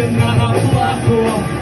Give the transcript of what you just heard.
Ich bin nach Hause